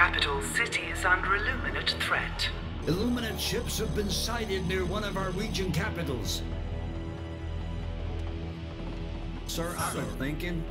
capital city is under Illuminate threat. Illuminate ships have been sighted near one of our region capitals. Sir, I've been thinking.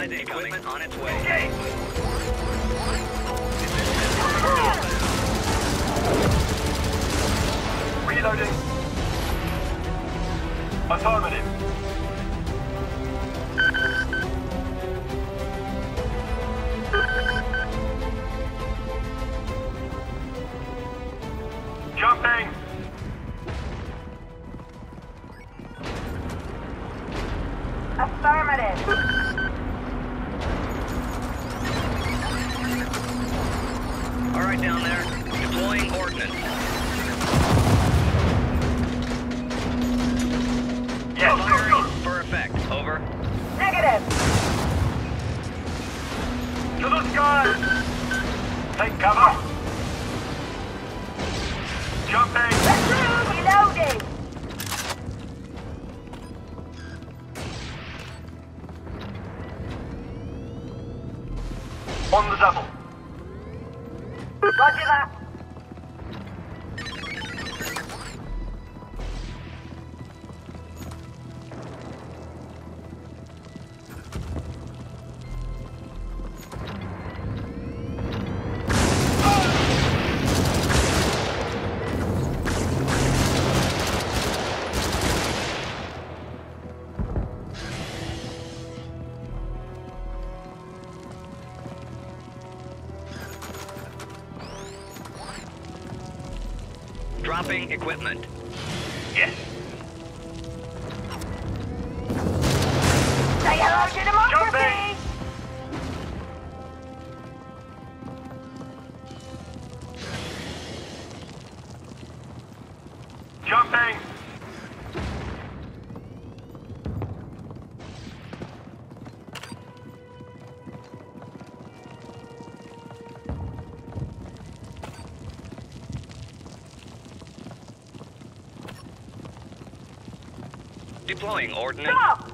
Allied equipment on its way. Reloading. Affirmative. equipment. Yes. Deploying ordnance. Stop!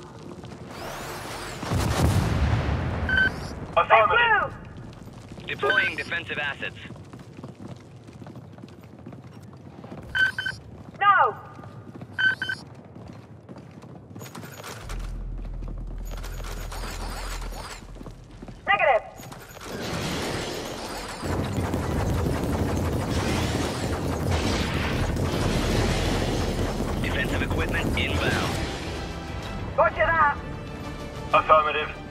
Affirmative. Deploying defensive assets. No! Negative! Defensive equipment inbound. Roger that. Affirmative.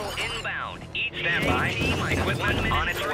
Shuttle inbound. Each standby. Team equipment on its